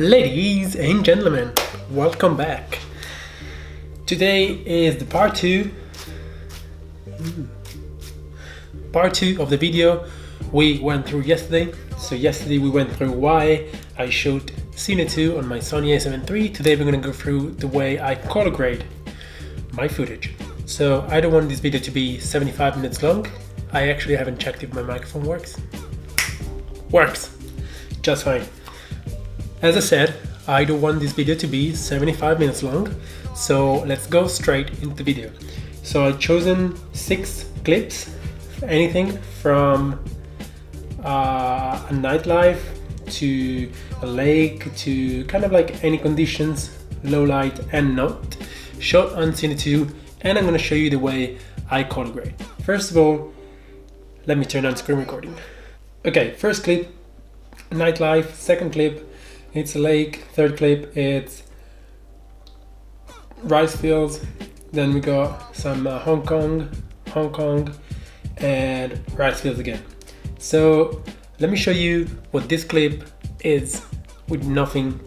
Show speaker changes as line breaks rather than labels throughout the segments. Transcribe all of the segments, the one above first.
Ladies and gentlemen, welcome back. Today is the part two. Part two of the video we went through yesterday. So yesterday we went through why I showed Cine 2 on my Sony a7 III. Today we're gonna go through the way I color grade my footage. So I don't want this video to be 75 minutes long. I actually haven't checked if my microphone works. Works, just fine. As I said, I don't want this video to be 75 minutes long, so let's go straight into the video. So I've chosen six clips, anything from uh, a nightlife to a lake to kind of like any conditions, low light and not, shot on Cine 2, and I'm gonna show you the way I color grade. First of all, let me turn on screen recording. Okay, first clip, nightlife, second clip, it's a lake. Third clip, it's rice fields. Then we got some uh, Hong Kong, Hong Kong, and rice fields again. So let me show you what this clip is with nothing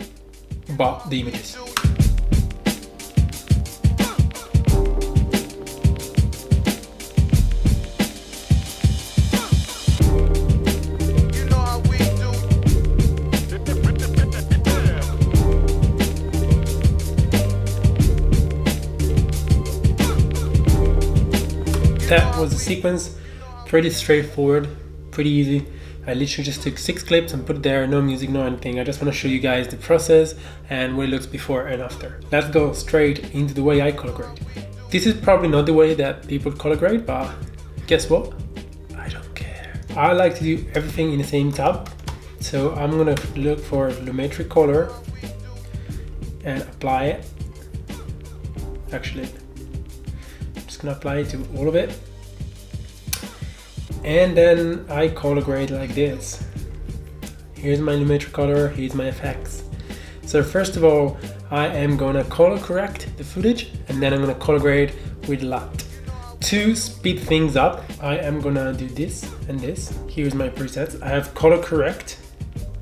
but the images. That was the sequence. Pretty straightforward, pretty easy. I literally just took six clips and put there, no music, no anything. I just want to show you guys the process and what it looks before and after. Let's go straight into the way I color grade. This is probably not the way that people color grade, but guess what? I don't care. I like to do everything in the same tab. So I'm gonna look for Lumetri color and apply it. Actually, I'm just gonna apply it to all of it. And then I color grade like this. Here's my Lumetri color, here's my effects. So first of all, I am gonna color correct the footage and then I'm gonna color grade with LUT. To speed things up, I am gonna do this and this. Here's my presets. I have color correct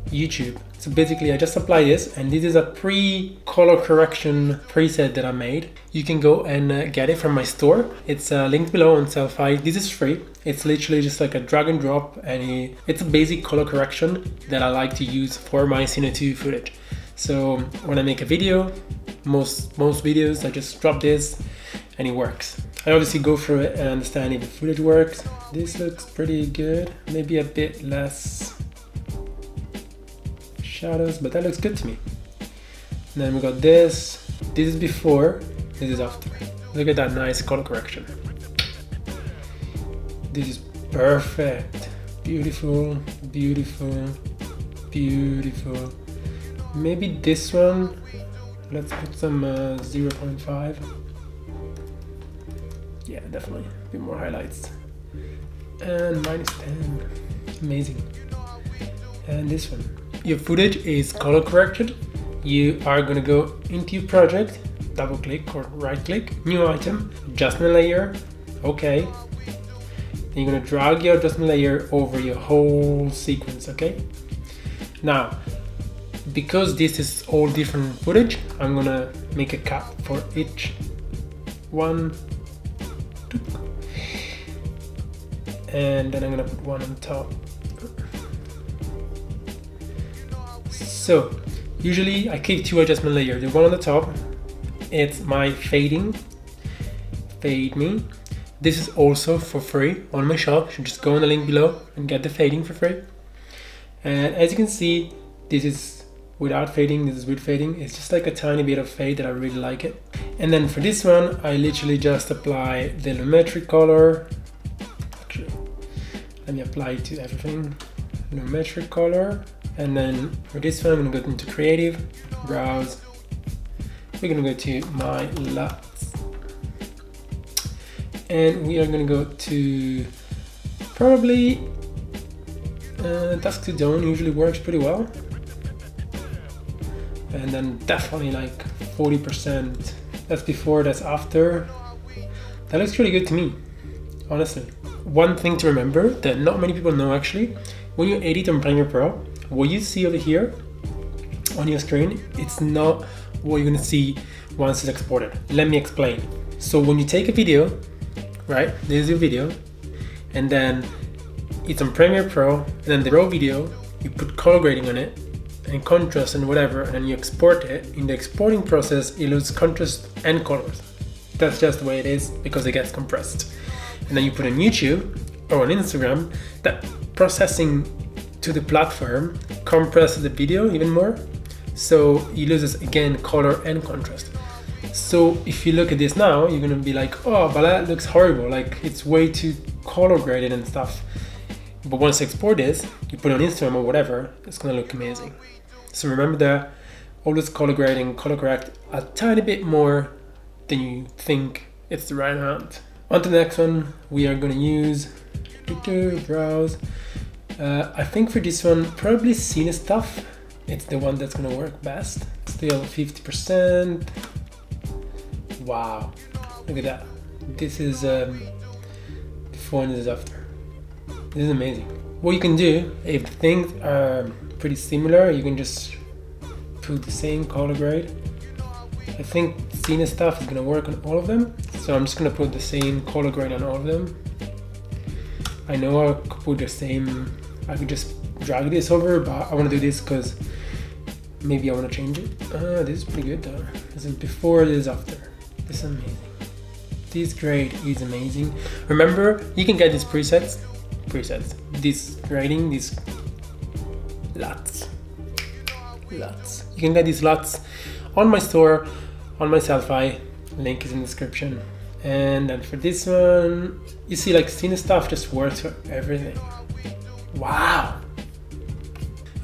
YouTube. So basically I just apply this and this is a pre-color correction preset that I made. You can go and uh, get it from my store. It's uh, linked below on Sellfy. This is free. It's literally just like a drag and drop and it's a basic color correction that I like to use for my Cine 2 footage. So when I make a video, most, most videos, I just drop this and it works. I obviously go through it and understand if the footage works. This looks pretty good, maybe a bit less shadows, but that looks good to me. And then we got this. This is before, this is after. Look at that nice color correction. This is perfect. Beautiful, beautiful, beautiful. Maybe this one, let's put some uh, 0.5. Yeah, definitely, a bit more highlights. And minus 10, amazing. And this one, your footage is color corrected, you are gonna go into your project, double click or right click, new item, adjustment layer, okay. Then you're gonna drag your adjustment layer over your whole sequence, okay? Now, because this is all different footage, I'm gonna make a cut for each one. And then I'm gonna put one on top So usually I keep two adjustment layers. The one on the top, it's my fading, fade me. This is also for free on my shop. You should just go on the link below and get the fading for free. And as you can see, this is without fading, this is with fading. It's just like a tiny bit of fade that I really like it. And then for this one, I literally just apply the Lumetri color. Actually, let me apply it to everything. Lumetri color and then for this one, I'm gonna go into creative, browse. We're gonna go to my LUTs. And we are gonna go to probably uh, dusk to dawn usually works pretty well. And then definitely like 40%. That's before, that's after. That looks really good to me, honestly. One thing to remember that not many people know actually, when you edit on Premiere Pro, what you see over here on your screen, it's not what you're gonna see once it's exported. Let me explain. So when you take a video, right, there's your video, and then it's on Premiere Pro, and then the raw video, you put color grading on it, and contrast and whatever, and then you export it. In the exporting process, it loses contrast and colors. That's just the way it is because it gets compressed. And then you put on YouTube or on Instagram, that processing to the platform compresses the video even more. So it loses again color and contrast. So if you look at this now, you're gonna be like, oh, but that looks horrible. Like it's way too color graded and stuff. But once you export this, you put it on Instagram or whatever, it's gonna look amazing. So remember that always color grading, color correct a tiny bit more than you think it's the right amount. On to the next one, we are gonna use browse. Uh, I think for this one, probably Cine stuff. It's the one that's gonna work best. Still 50%. Wow, look at that. This is um, before and is after. This is amazing. What you can do, if things are pretty similar, you can just put the same color grade. I think Cine stuff is gonna work on all of them. So I'm just gonna put the same color grade on all of them. I know I could put the same, I could just drag this over, but I wanna do this because maybe I wanna change it. Uh, this is pretty good though. This is before, this is after. This is amazing. This grade is amazing. Remember, you can get these presets, presets, this grading, these LUTs, LUTs. You can get these LUTs on my store, on my Sellfy, link is in the description. And then for this one, you see like Cine stuff just works for everything. Wow.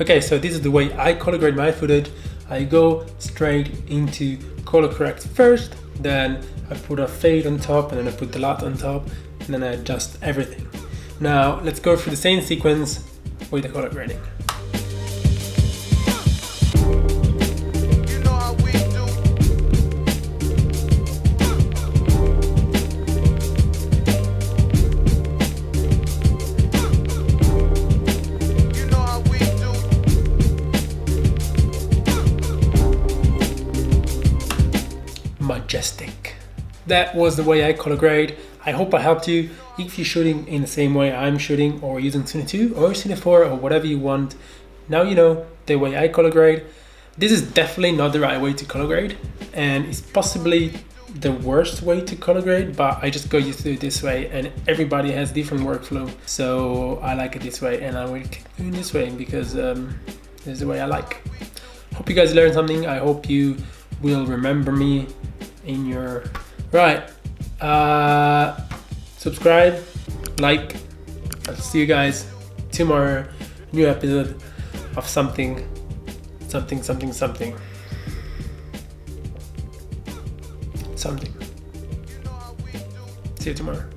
Okay, so this is the way I color grade my footage. I go straight into color correct first, then I put a fade on top and then I put the LUT on top and then I adjust everything. Now let's go through the same sequence with the color grading. Majestic. That was the way I color grade. I hope I helped you. If you're shooting in the same way I'm shooting or using Cine 2 or Cine 4 or whatever you want, now you know the way I color grade. This is definitely not the right way to color grade and it's possibly the worst way to color grade, but I just go used to it this way and everybody has different workflow. So I like it this way and I will keep doing this way because um, this is the way I like. Hope you guys learned something. I hope you will remember me in your right uh subscribe like i'll see you guys tomorrow new episode of something something something something. Something. See you tomorrow